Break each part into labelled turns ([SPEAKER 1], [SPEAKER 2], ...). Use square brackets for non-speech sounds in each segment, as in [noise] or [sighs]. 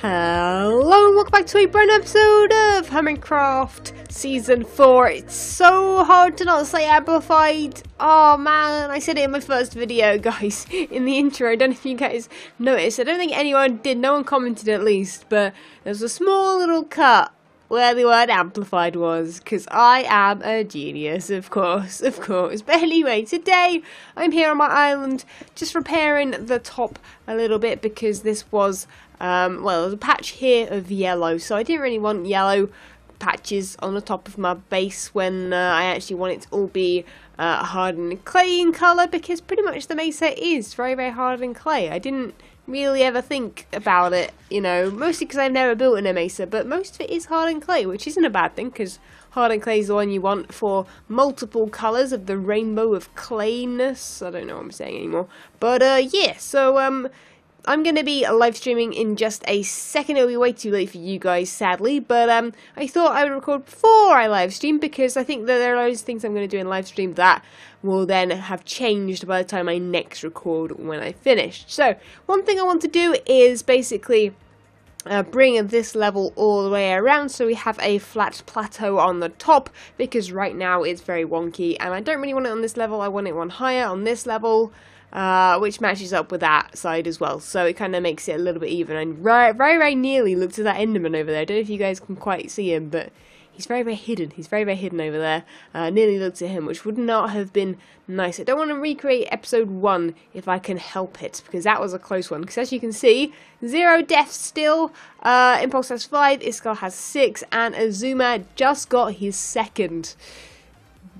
[SPEAKER 1] Hello and welcome back to a brand new episode of Hermitcraft Season 4. It's so hard to not say amplified. Oh man, I said it in my first video, [laughs] guys, in the intro. I don't know if you guys noticed. I don't think anyone did, no one commented at least, but there's a small little cut where the word amplified was, because I am a genius, of course, [laughs] of course. But anyway, today I'm here on my island just repairing the top a little bit because this was um, well, there's a patch here of yellow, so I didn't really want yellow patches on the top of my base when uh, I actually want it to all be uh, hardened clay in colour because pretty much the mesa is very, very hardened clay. I didn't really ever think about it, you know, mostly because I've never built in a mesa, but most of it is hardened clay, which isn't a bad thing because hardened clay is the one you want for multiple colours of the rainbow of clayness. I don't know what I'm saying anymore. But uh, yeah, so um, I'm going to be live streaming in just a second. It'll be way too late for you guys, sadly. But um, I thought I would record before I live stream because I think that there are loads of things I'm going to do in live stream that will then have changed by the time I next record when I finish. So one thing I want to do is basically. Uh, bring this level all the way around so we have a flat plateau on the top because right now it's very wonky and I don't really want it on this level I want it one higher on this level uh, which matches up with that side as well. So it kind of makes it a little bit even. And very, very, nearly looks at that Enderman over there. I don't know if you guys can quite see him, but he's very, very hidden. He's very, very hidden over there. Uh, nearly looked at him, which would not have been nice. I don't want to recreate episode 1 if I can help it, because that was a close one. Because as you can see, zero deaths still. Uh, Impulse has 5, Iskall has 6, and Xisuma just got his second.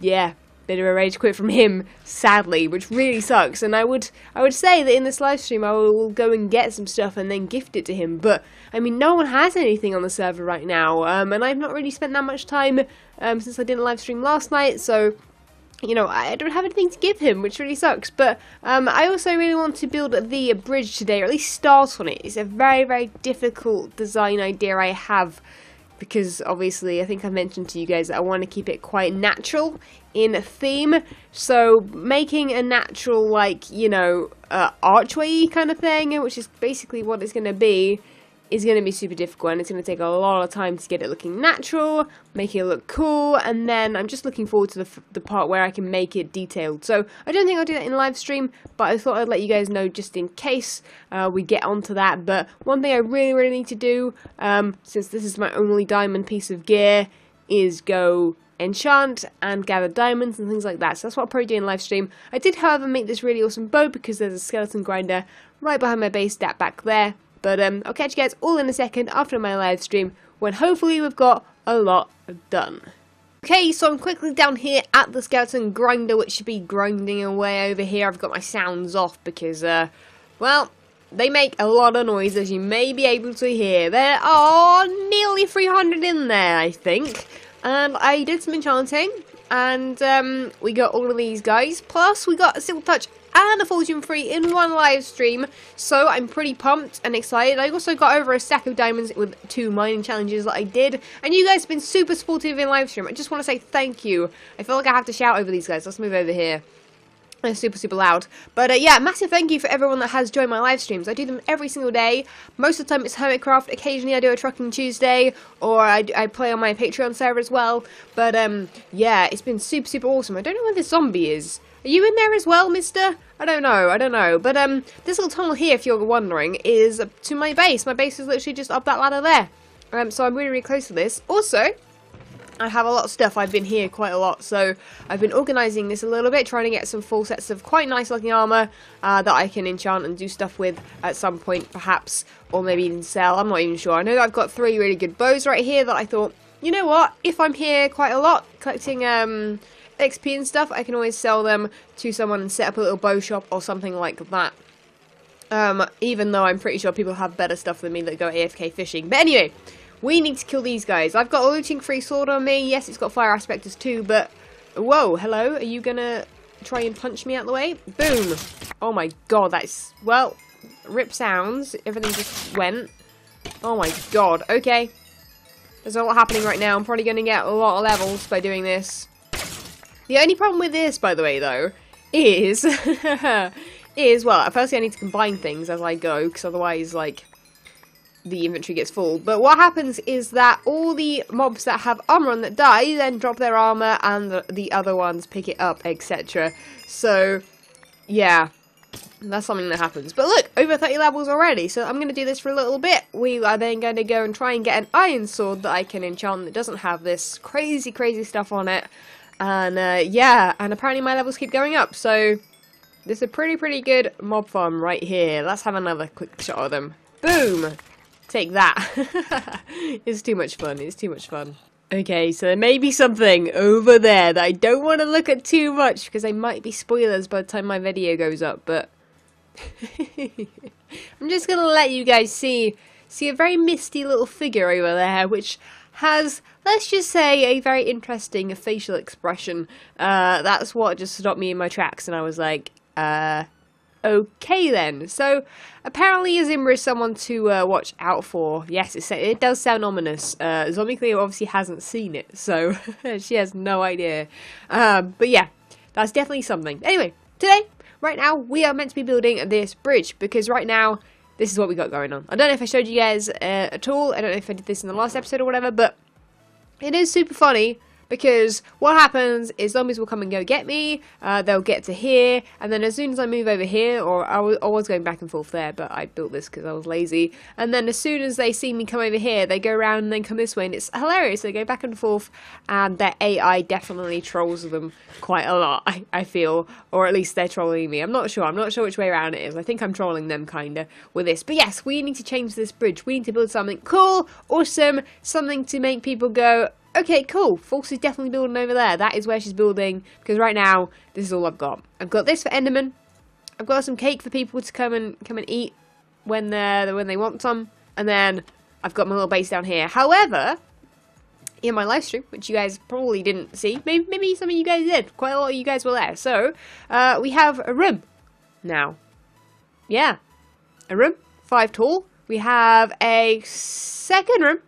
[SPEAKER 1] Yeah, bit of a rage quit from him, sadly, which really sucks. And I would I would say that in this live stream I will go and get some stuff and then gift it to him. But I mean, no one has anything on the server right now, um, and I've not really spent that much time um, since I didn't live stream last night. So you know, I don't have anything to give him, which really sucks. But um, I also really want to build the bridge today, or at least start on it. It's a very, very difficult design idea I have because obviously I think I mentioned to you guys that I want to keep it quite natural in theme. So making a natural like you know uh, archway kind of thing, which is basically what it's going to be, is going to be super difficult and it's going to take a lot of time to get it looking natural, make it look cool, and then I'm just looking forward to the, the part where I can make it detailed. So I don't think I'll do that in live stream, but I thought I'd let you guys know just in case uh, we get onto that. But one thing I really, really need to do, um, since this is my only diamond piece of gear, is go enchant and gather diamonds and things like that. So that's what I'll probably do in live stream. I did, however, make this really awesome bow because there's a skeleton grinder right behind my base, that back there. But um, I'll catch you guys all in a second after my live stream when hopefully we've got a lot done. Okay, so I'm quickly down here at the skeleton grinder, which should be grinding away over here. I've got my sounds off because, uh, well, they make a lot of noise, as you may be able to hear. There are nearly 300 in there, I think. And I did some enchanting, and um, we got all of these guys. Plus, we got a Silk Touch and a Fortune Free in one live stream. So I'm pretty pumped and excited. I also got over a stack of diamonds with two mining challenges that I did. And you guys have been super supportive in live stream. I just want to say thank you. I feel like I have to shout over these guys. Let's move over here. They're super, super loud. But uh, yeah, massive thank you for everyone that has joined my live streams. I do them every single day. Most of the time it's Hermitcraft. Occasionally I do a Trucking Tuesday, or I, I play on my Patreon server as well. But um, yeah, it's been super, super awesome. I don't know where the zombie is. Are you in there as well, mister? I don't know, I don't know. But um, this little tunnel here, if you're wondering, is to my base. My base is literally just up that ladder there. Um, so I'm really, really close to this. Also, I have a lot of stuff. I've been here quite a lot, so I've been organising this a little bit, trying to get some full sets of quite nice looking armour uh, that I can enchant and do stuff with at some point, perhaps, or maybe even sell. I'm not even sure. I know that I've got three really good bows right here that I thought, you know what, if I'm here quite a lot, collecting um, XP and stuff, I can always sell them to someone and set up a little bow shop or something like that. Um, even though I'm pretty sure people have better stuff than me that go AFK fishing. But anyway, we need to kill these guys. I've got a looting free sword on me. Yes, it's got fire aspectors too, but... Whoa, hello? Are you gonna try and punch me out the way? Boom! Oh my god, that's... Well, rip sounds. Everything just went. Oh my god, okay. There's a lot happening right now. I'm probably gonna get a lot of levels by doing this. The only problem with this, by the way, though, is... [laughs] is, well, firstly I need to combine things as I go, because otherwise, like... the inventory gets full. But what happens is that all the mobs that have armor on that die then drop their armor and the, the other ones pick it up, etc. So, yeah, that's something that happens. But look, over 30 levels already, so I'm going to do this for a little bit. We are then going to go and try and get an iron sword that I can enchant that doesn't have this crazy, crazy stuff on it. And, uh, yeah, and apparently my levels keep going up, so... This is a pretty, pretty good mob farm right here. Let's have another quick shot of them. Boom! Take that. [laughs] it's too much fun. It's too much fun. Okay, so there may be something over there that I don't want to look at too much because they might be spoilers by the time my video goes up, but [laughs] I'm just going to let you guys see see a very misty little figure over there which has, let's just say, a very interesting facial expression. Uh, that's what just stopped me in my tracks and I was like, uh, Okay then, so apparently Azimra is someone to uh, watch out for. Yes, it does sound ominous. Uh, Zombie Cleo obviously hasn't seen it, so [laughs] she has no idea. Um, but yeah, that's definitely something. Anyway, today, right now, we are meant to be building this bridge, because right now, this is what we got going on. I don't know if I showed you guys uh, at all, I don't know if I did this in the last episode or whatever, but it is super funny because what happens is zombies will come and go get me, uh, they'll get to here, and then as soon as I move over here, or I, was going back and forth there, but I built this because I was lazy, and then as soon as they see me come over here, they go around and then come this way, and it's hilarious. They go back and forth, and their AI definitely trolls them quite a lot, I, I feel, or at least they're trolling me. I'm not sure. I'm not sure which way around it is. I think I'm trolling them kinda with this. But yes, we need to change this bridge. We need to build something cool, awesome, something to make people go, Okay, cool. False is definitely building over there. That is where she's building. Because right now, this is all I've got. I've got this for Enderman. I've got some cake for people to come and come and eat when they when they want some. And then I've got my little base down here. However, in my live stream, which you guys probably didn't see, maybe, maybe some of you guys did. Quite a lot of you guys were there. So, uh, we have a room now. Yeah, a room, five tall. We have a second room,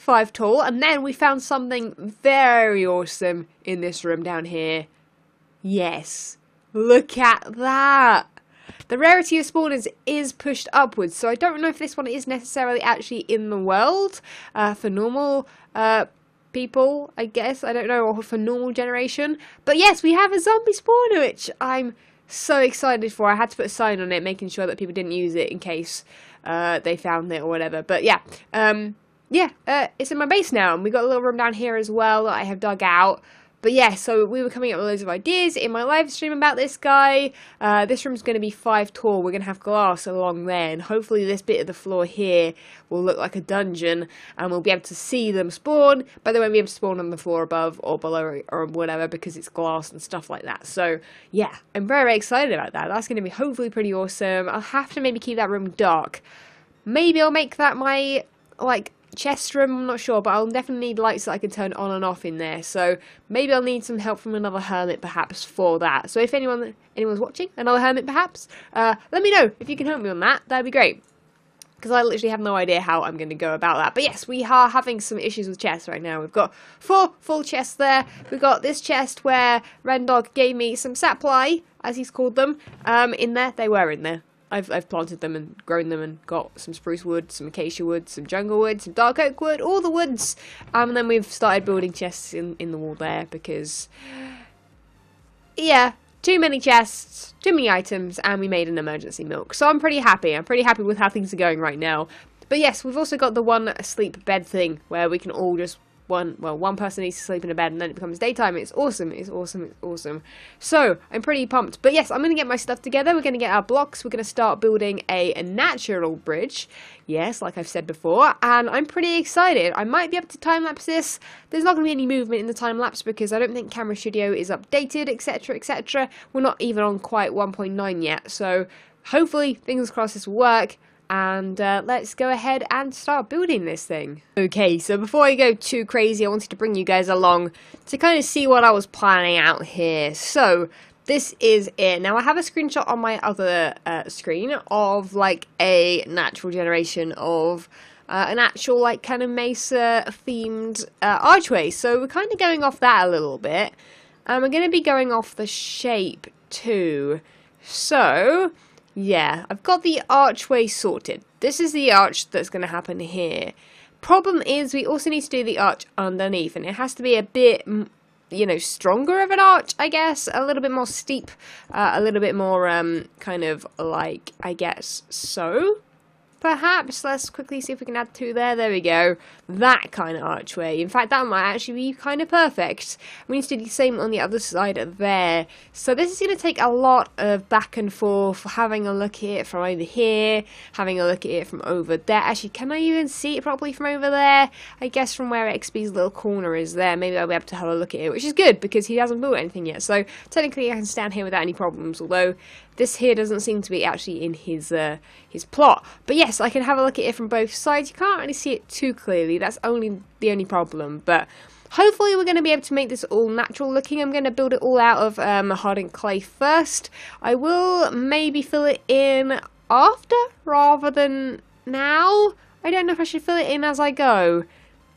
[SPEAKER 1] five tall, and then we found something very awesome in this room down here. Yes, look at that! The rarity of spawners is pushed upwards, so I don't know if this one is necessarily actually in the world uh, for normal uh, people, I guess. I don't know, or for normal generation. But yes, we have a zombie spawner, which I'm so excited for. I had to put a sign on it, making sure that people didn't use it in case uh, they found it or whatever. But yeah, um, yeah, uh, it's in my base now, and we got a little room down here as well that I have dug out. But yeah, so we were coming up with loads of ideas in my live stream about this guy. Uh, this room's going to be five tall. We're going to have glass along there, and hopefully this bit of the floor here will look like a dungeon, and we'll be able to see them spawn. But they won't be able to spawn on the floor above or below or whatever because it's glass and stuff like that. So yeah, I'm very, very excited about that. That's going to be hopefully pretty awesome. I'll have to maybe keep that room dark. Maybe I'll make that my like chest room, I'm not sure, but I'll definitely need lights that I can turn on and off in there. So maybe I'll need some help from another hermit perhaps for that. So if anyone anyone's watching, another hermit perhaps, uh, let me know if you can help me on that. That'd be great. Because I literally have no idea how I'm going to go about that. But yes, we are having some issues with chests right now. We've got four full chests there. We've got this chest where Rendog gave me some supply, as he's called them, um, in there. They were in there. I've, I've planted them and grown them and got some spruce wood, some acacia wood, some jungle wood, some dark oak wood, all the woods. Um, and then we've started building chests in, in the wall there because, yeah, too many chests, too many items, and we made an emergency milk. So I'm pretty happy. I'm pretty happy with how things are going right now. But yes, we've also got the one sleep bed thing where we can all just one well one person needs to sleep in a bed and then it becomes daytime. It's awesome it's awesome it's awesome. So i'm pretty pumped. But yes i'm gonna get my stuff together. We're gonna get our blocks. We're gonna start building a, a natural bridge. Yes like i've said before and i'm pretty excited. I might be able to time lapse this. There's not gonna be any movement in the time lapse because i don't think camera studio is updated etc etc we're not even on quite 1.9 yet. So hopefully fingers crossed this will work and uh, let's go ahead and start building this thing. Okay, so before I go too crazy, I wanted to bring you guys along to kind of see what I was planning out here. So, this is it. Now, I have a screenshot on my other uh, screen of like a natural generation of uh, an actual like kind of mesa themed uh, archway. So, we're kind of going off that a little bit. And we're going to be going off the shape too. So, Yeah, I've got the archway sorted. This is the arch that's going to happen here. Problem is, we also need to do the arch underneath, and it has to be a bit, you know, stronger of an arch, I guess. A little bit more steep, uh, a little bit more, um, kind of like, I guess, so perhaps. Let's quickly see if we can add two there. There we go. That kind of archway. In fact, that might actually be kind of perfect. We need to do the same on the other side there. So this is going to take a lot of back and forth, having a look at it from over here, having a look at it from over there. Actually, can I even see it properly from over there? I guess from where XB's little corner is there, maybe I'll be able to have a look at it, which is good because he hasn't built anything yet. So technically I can stand here without any problems, although this here doesn't seem to be actually in his uh, his plot. But yes, I can have a look at it from both sides. You can't really see it too clearly. That's only the only problem. But hopefully we're going to be able to make this all natural looking. I'm going to build it all out of um, hardened clay first. I will maybe fill it in after rather than now. I don't know if I should fill it in as I go.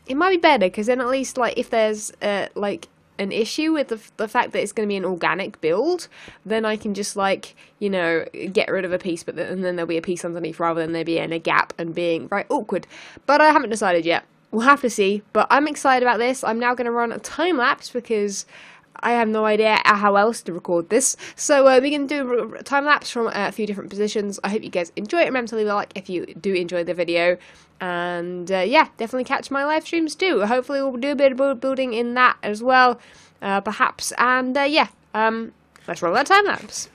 [SPEAKER 1] It might be better because then at least like if there's uh, like an issue with the, the fact that it's going to be an organic build, then I can just like, you know, get rid of a piece, but and then there'll be a piece underneath rather than there being a gap and being very awkward. But I haven't decided yet. We'll have to see. But I'm excited about this. I'm now going to run a time lapse because I have no idea how else to record this. So uh, we can do a time lapse from a few different positions. I hope you guys enjoy it. Remember to leave a like if you do enjoy the video. And uh, yeah, definitely catch my live streams too. Hopefully we'll do a bit of building in that as well, uh, perhaps. And uh, yeah, um, let's roll that time lapse.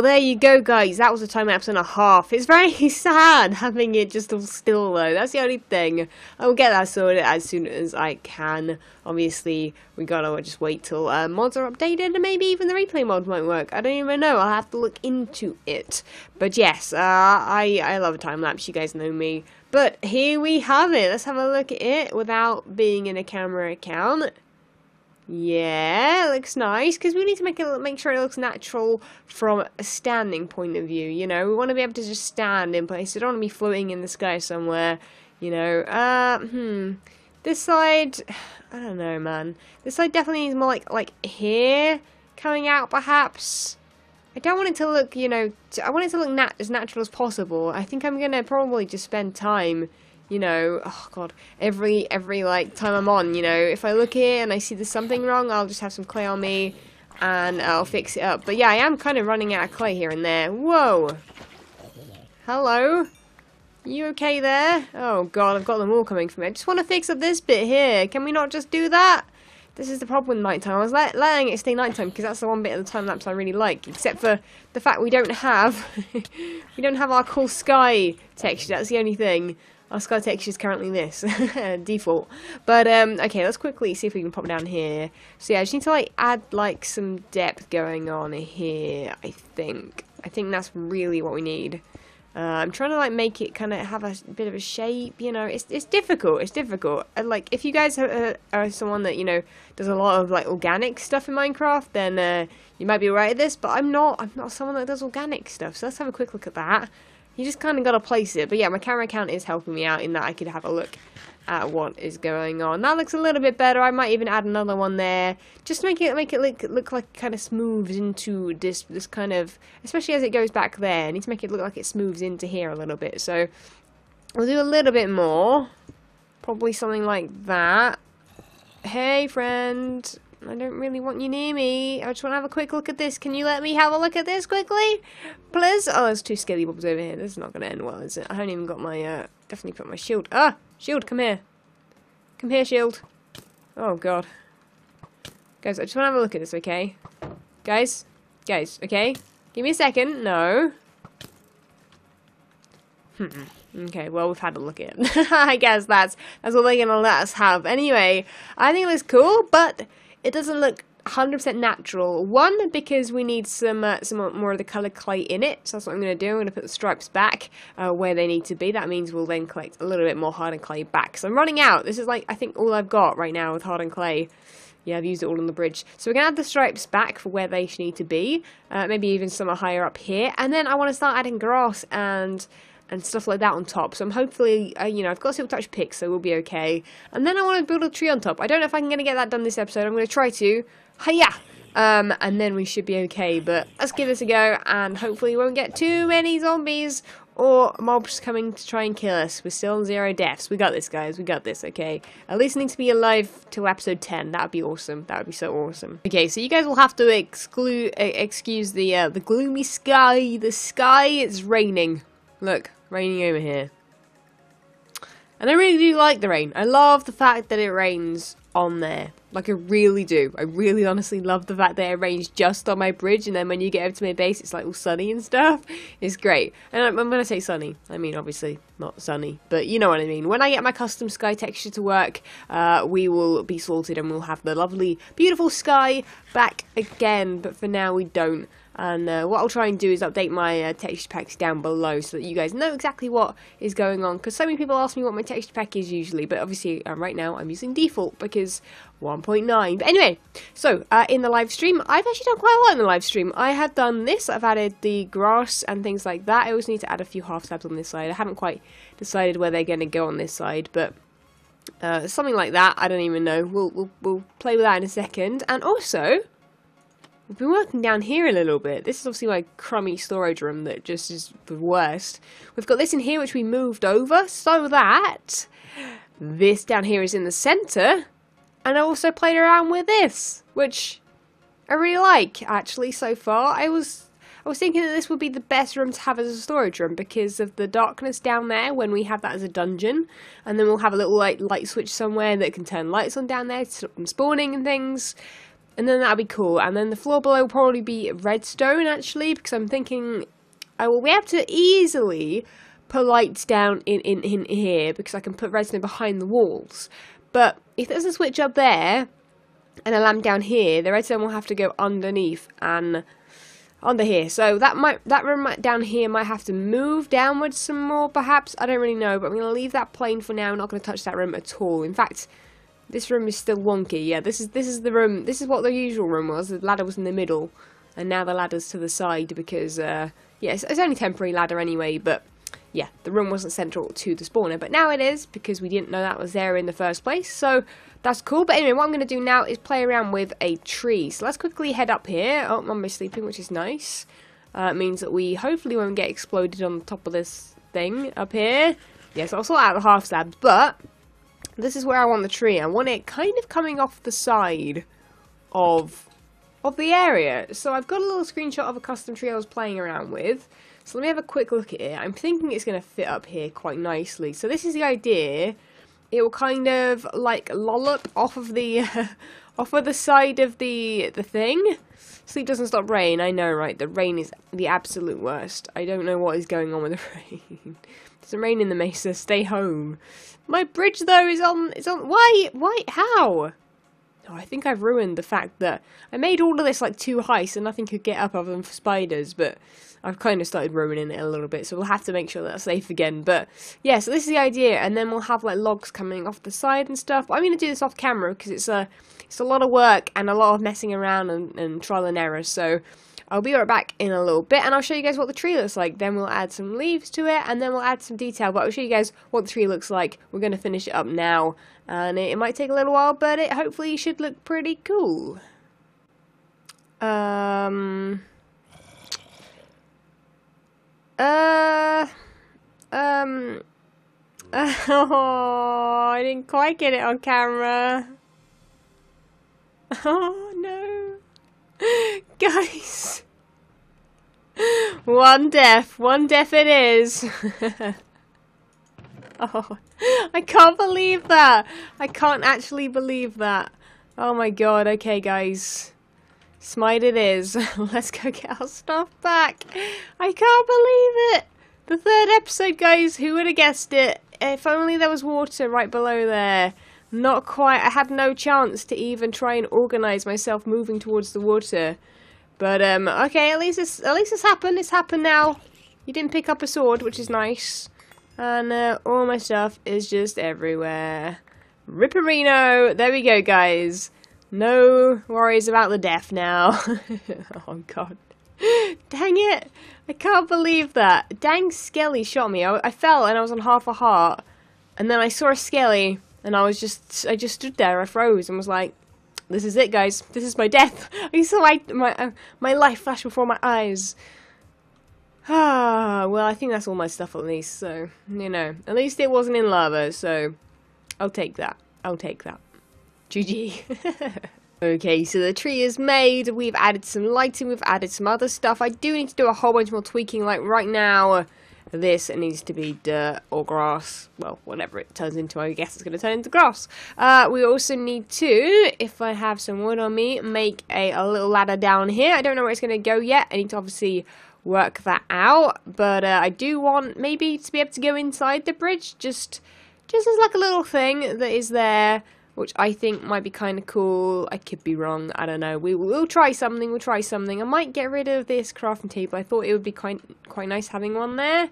[SPEAKER 1] Well, there you go, guys. That was a time lapse and a half. It's very [laughs] sad having it just all still, though. That's the only thing. I will get that sorted as soon as I can. Obviously, we gotta just wait till uh, mods are updated and maybe even the replay mod might work. I don't even know. I'll have to look into it. But yes, uh, I, I love a time lapse. You guys know me. But here we have it. Let's have a look at it without being in a camera account. Yeah, it looks nice because we need to make it make sure it looks natural from a standing point of view. You know, we want to be able to just stand in place. We don't want to be floating in the sky somewhere. You know, uh, hmm. This side, [sighs] I don't know, man. This side definitely needs more like like here coming out, perhaps. I don't want it to look, you know, I want it to look nat as natural as possible. I think I'm gonna probably just spend time you know, oh god, every every like time I'm on, you know, if I look here and I see there's something wrong, I'll just have some clay on me and I'll fix it up. But yeah, I am kind of running out of clay here and there. Whoa. Hello? You okay there? Oh god, I've got them all coming for me. I just want to fix up this bit here. Can we not just do that? This is the problem with nighttime. I was let, letting it stay nighttime because that's the one bit of the time lapse I really like. Except for the fact we don't have [laughs] we don't have our cool sky texture. That's the only thing. Our sky texture is currently this, [laughs] default. But, um, okay, let's quickly see if we can pop down here. So, yeah, I just need to, like, add, like, some depth going on here, I think. I think that's really what we need. Uh, I'm trying to, like, make it kind of have a bit of a shape, you know. It's it's difficult, it's difficult. And, like, if you guys are, are someone that, you know, does a lot of, like, organic stuff in Minecraft, then, uh, you might be right at this, but I'm not. I'm not someone that does organic stuff, so let's have a quick look at that. You just kind of got to place it. But yeah, my camera account is helping me out in that I could have a look at what is going on. That looks a little bit better. I might even add another one there, just to make it make it look look like kind of smooths into this this kind of, especially as it goes back there. I need to make it look like it smooths into here a little bit. So we'll do a little bit more. Probably something like that. Hey, friend. I don't really want you near me. I just want to have a quick look at this. Can you let me have a look at this quickly? Please? Oh, there's two skellybobs over here. This is not going to end well, is it? I haven't even got my, uh, definitely put my shield. Ah! Shield, come here. Come here, shield. Oh, God. Guys, I just want to have a look at this, okay? Guys? Guys, okay? Give me a second. No. Hmm. Okay, well, we've had a look at [laughs] it. I guess that's, that's all they're to let us have. Anyway, I think it looks cool, but it doesn't look 100% natural. One, because we need some uh, some more of the colour clay in it, so that's what I'm going to do. I'm going to put the stripes back uh, where they need to be. That means we'll then collect a little bit more hardened clay back. So I'm running out. This is like, I think, all I've got right now with hardened clay. Yeah, I've used it all on the bridge. So we're going to add the stripes back for where they need to be. Uh, maybe even some are higher up here. And then I want to start adding grass and and stuff like that on top. So I'm hopefully, uh, you know, I've got Silk Touch picks, so we'll be okay. And then I want to build a tree on top. I don't know if I'm going to get that done this episode. I'm going to try to. Hiya! Um, and then we should be okay. But let's give this a go, and hopefully we won't get too many zombies or mobs coming to try and kill us. We're still on zero deaths. We got this, guys. We got this, okay? At least need to be alive till episode 10. That would be awesome. That would be so awesome. Okay, so you guys will have to exclude, uh, excuse the, uh, the gloomy sky. The sky is raining. Look, raining over here. And I really do like the rain. I love the fact that it rains on there. Like, I really do. I really honestly love the fact that it rains just on my bridge, and then when you get over to my base, it's like all sunny and stuff. [laughs] It's great. And I'm, I'm going to say sunny. I mean, obviously, not sunny, but you know what I mean. When I get my custom sky texture to work, uh, we will be sorted and we'll have the lovely, beautiful sky back again. But for now, we don't. And uh, what I'll try and do is update my uh, texture packs down below so that you guys know exactly what is going on. Because so many people ask me what my texture pack is usually, but obviously uh, right now I'm using default because 1.9. But anyway, so uh, in the live stream, I've actually done quite a lot in the live stream. I have done this, I've added the grass and things like that. I always need to add a few half slabs on this side. I haven't quite decided where they're going to go on this side, but uh, something like that. I don't even know. We'll, we'll, we'll play with that in a second. And also, We've been working down here a little bit. This is obviously my crummy storage room that just is the worst. We've got this in here which we moved over so that this down here is in the centre. And I also played around with this, which I really like actually so far. I was I was thinking that this would be the best room to have as a storage room because of the darkness down there when we have that as a dungeon. And then we'll have a little like light switch somewhere that can turn lights on down there to stop them spawning and things and then that'll be cool. And then the floor below will probably be redstone actually, because I'm thinking I will be able to easily put lights down in, in, in here because I can put redstone behind the walls. But if there's a switch up there and a lamp down here, the redstone will have to go underneath and under here. So that might that room down here might have to move downwards some more, perhaps. I don't really know, but I'm going to leave that plain for now. I'm not going to touch that room at all. In fact, this room is still wonky. Yeah, this is this is the room. This is what the usual room was. The ladder was in the middle, and now the ladder's to the side because uh, yeah, it's, it's only temporary ladder anyway. But yeah, the room wasn't central to the spawner, but now it is because we didn't know that was there in the first place. So that's cool. But anyway, what I'm going to do now is play around with a tree. So let's quickly head up here. Oh, mum is sleeping, which is nice. Uh, it means that we hopefully won't get exploded on the top of this thing up here. Yes, I'll sort out the half slabs, but this is where I want the tree. I want it kind of coming off the side of of the area. So I've got a little screenshot of a custom tree I was playing around with. So let me have a quick look at it. I'm thinking it's going to fit up here quite nicely. So this is the idea. It will kind of like lollop off of the [laughs] off of the side of the the thing. Sleep doesn't stop rain. I know, right? The rain is the absolute worst. I don't know what is going on with the [laughs] rain. Doesn't rain in the mesa. Stay home. My bridge though is on is on why why how? Oh, I think I've ruined the fact that I made all of this like too high so nothing could get up other than for spiders, but I've kind of started ruining it a little bit, so we'll have to make sure that's safe again. But yeah, so this is the idea, and then we'll have like logs coming off the side and stuff. But I'm going to do this off camera because it's a it's a lot of work and a lot of messing around and, and trial and error. So I'll be right back in a little bit and I'll show you guys what the tree looks like. Then we'll add some leaves to it and then we'll add some detail. But I'll show you guys what the tree looks like. We're going to finish it up now. And it, it might take a little while, but it hopefully should look pretty cool. Um... Uh... Um... [laughs] Oh, I didn't quite get it on camera. Oh. [laughs] Guys. [laughs] One death. One death it is. [laughs] oh, I can't believe that. I can't actually believe that. Oh my god. Okay, guys. Smite it is. [laughs] Let's go get our stuff back. I can't believe it. The third episode, guys. Who would have guessed it? If only there was water right below there. Not quite. I had no chance to even try and organise myself moving towards the water. But um, okay, at least it's at least it's happened. It's happened now. You didn't pick up a sword, which is nice. And uh, all my stuff is just everywhere. Ripperino. There we go, guys. No worries about the death now. [laughs] oh god. Dang it! I can't believe that. Dang Skelly shot me. I, I, fell and I was on half a heart. And then I saw a Skelly and I was just, I just stood there. I froze and was like, this is it, guys. This is my death. [laughs] I saw my, my, uh, my life flash before my eyes. [sighs] Ah, well, I think that's all my stuff at least. So, you know, at least it wasn't in lava. So, I'll take that. I'll take that. GG. [laughs] Okay, so the tree is made, we've added some lighting, we've added some other stuff. I do need to do a whole bunch more tweaking, like right now, this needs to be dirt or grass. Well, whatever it turns into, I guess it's going to turn into grass. Uh, we also need to, if I have some wood on me, make a, a little ladder down here. I don't know where it's going to go yet. I need to obviously work that out. But uh, I do want maybe to be able to go inside the bridge, just, just as like a little thing that is there which I think might be kind of cool. I could be wrong. I don't know. We will try something. We'll try something. I might get rid of this crafting table. I thought it would be quite quite nice having one there.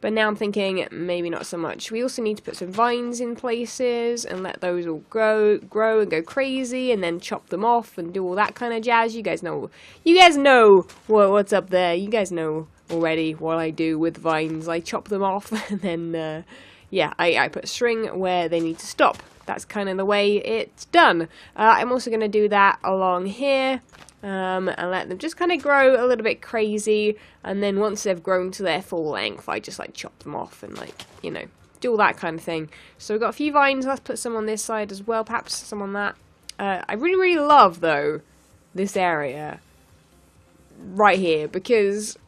[SPEAKER 1] But now I'm thinking maybe not so much. We also need to put some vines in places and let those all grow, grow and go crazy, and then chop them off and do all that kind of jazz. You guys know, you guys know what, what's up there. You guys know already what I do with vines. I chop them off [laughs] and then, uh, yeah, I, I put string where they need to stop that's kind of the way it's done. Uh, I'm also going to do that along here. Um, and let them just kind of grow a little bit crazy and then once they've grown to their full length I just like chop them off and like you know do all that kind of thing so we've got a few vines let's put some on this side as well perhaps some on that uh, I really really love though this area right here because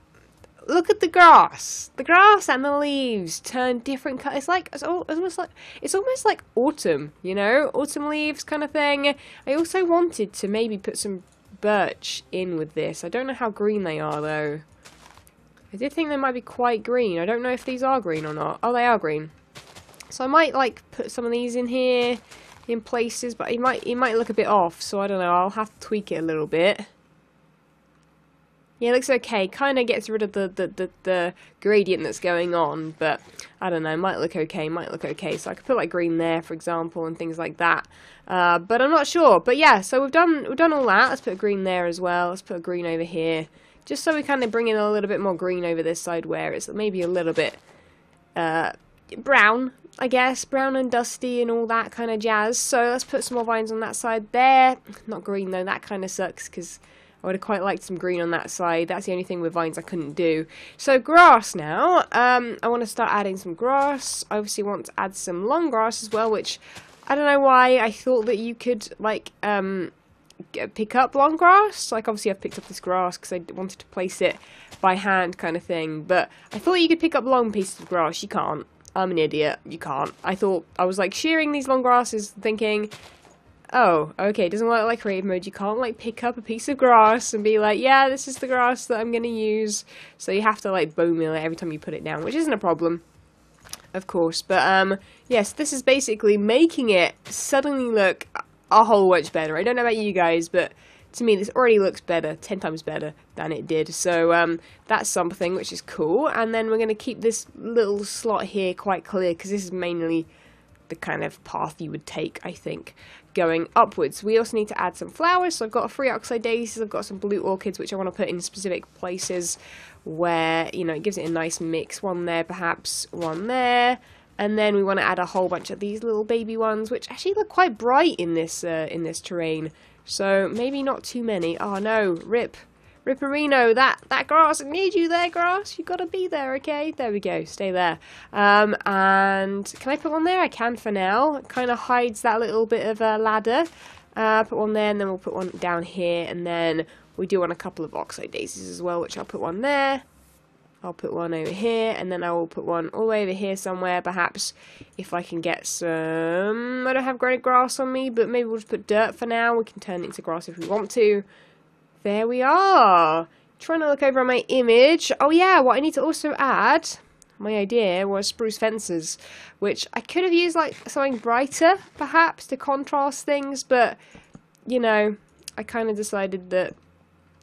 [SPEAKER 1] look at the grass. The grass and the leaves turn different colors. It's like it's, almost like it's almost like autumn, you know, autumn leaves kind of thing. I also wanted to maybe put some birch in with this. I don't know how green they are though. I did think they might be quite green. I don't know if these are green or not. Oh, they are green. So I might like put some of these in here in places, but it might it might look a bit off. So I don't know. I'll have to tweak it a little bit. Yeah, it looks okay. Kind of gets rid of the, the, the, the, gradient that's going on, but I don't know. Might look okay, might look okay. So I could put like green there, for example, and things like that. Uh, but I'm not sure. But yeah, so we've done we've done all that. Let's put green there as well. Let's put green over here, just so we kind of bring in a little bit more green over this side where it's maybe a little bit uh, brown, I guess, brown and dusty and all that kind of jazz. So let's put some more vines on that side there. Not green though. That kind of sucks because I would have quite liked some green on that side. That's the only thing with vines I couldn't do. So grass now. Um, I want to start adding some grass. I obviously want to add some long grass as well, which I don't know why I thought that you could like um, pick up long grass. Like obviously I've picked up this grass because I wanted to place it by hand kind of thing. But I thought you could pick up long pieces of grass. You can't. I'm an idiot. You can't. I thought I was like shearing these long grasses thinking oh, okay, doesn't work like creative mode. You can't like pick up a piece of grass and be like, yeah, this is the grass that I'm to use. So you have to like bone meal it every time you put it down, which isn't a problem, of course. But um, yes, this is basically making it suddenly look a whole bunch better. I don't know about you guys, but to me this already looks better, 10 times better than it did. So um, that's something which is cool. And then we're going to keep this little slot here quite clear because this is mainly the kind of path you would take, I think, going upwards. We also need to add some flowers, so I've got a free oxeye daisies, I've got some blue orchids which I want to put in specific places where, you know, it gives it a nice mix. One there perhaps, one there, and then we want to add a whole bunch of these little baby ones which actually look quite bright in this, uh, in this terrain. So maybe not too many. Oh no, rip. Ripperino, that, that grass, I need you there, grass. You've gotta be there, okay? There we go, stay there. Um, and can I put one there? I can for now. It kind of hides that little bit of a ladder. Uh, put one there, and then we'll put one down here, and then we do want a couple of oxeye daisies as well, which I'll put one there. I'll put one over here, and then I will put one all the way over here somewhere, perhaps, if I can get some... I don't have granite grass on me, but maybe we'll just put dirt for now. We can turn it into grass if we want to. There we are. Trying to look over my image. Oh yeah, what I need to also add, my idea was spruce fences, which I could have used like something brighter, perhaps, to contrast things, but, you know, I kind of decided that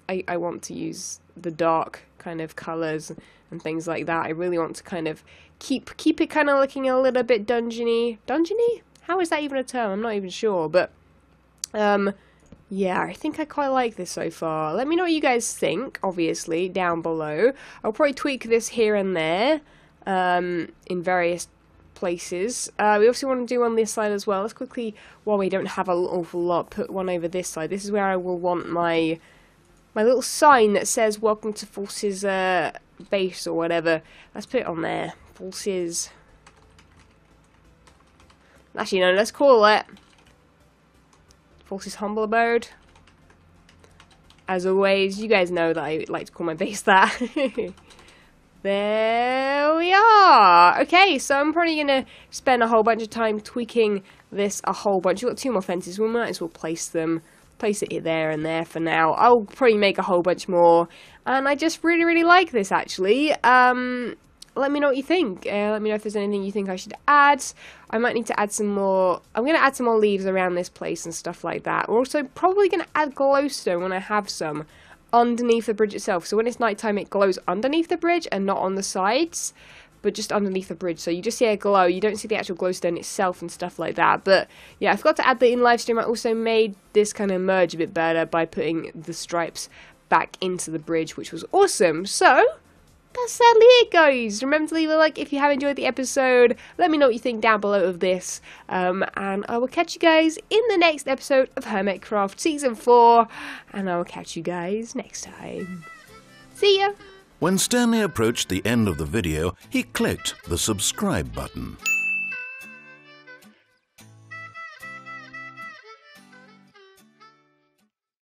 [SPEAKER 1] I, I want to use the dark kind of colours and things like that. I really want to kind of keep keep it kind of looking a little bit dungeony. Dungeony? How is that even a term? I'm not even sure, but um yeah, I think I quite like this so far. Let me know what you guys think, obviously, down below. I'll probably tweak this here and there um, in various places. Uh, we also want to do on this side as well. Let's quickly, while we don't have an awful lot, put one over this side. This is where I will want my my little sign that says welcome to False's uh, base or whatever. Let's put it on there. False's. Actually, no, let's call it False's Humble Abode. As always, you guys know that I like to call my base that. [laughs] there we are. Okay, so I'm probably going to spend a whole bunch of time tweaking this a whole bunch. We've got two more fences. We might as well place them place it there and there for now. I'll probably make a whole bunch more, and I just really, really like this actually. Um, let me know what you think. Uh, let me know if there's anything you think I should add. I might need to add some more. I'm going to add some more leaves around this place and stuff like that. We're also probably going to add glowstone when I have some underneath the bridge itself. So when it's nighttime, it glows underneath the bridge and not on the sides but just underneath the bridge. So you just see a glow. You don't see the actual glowstone itself and stuff like that. But yeah, I forgot to add that in live stream. I also made this kind of merge a bit better by putting the stripes back into the bridge, which was awesome. So that's sadly it, guys. Remember to leave a like if you have enjoyed the episode. Let me know what you think down below of this. Um, and I will catch you guys in the next episode of Hermitcraft Season 4. And I will catch you guys next time. See ya!
[SPEAKER 2] When Stanley approached the end of the video, he clicked the subscribe button.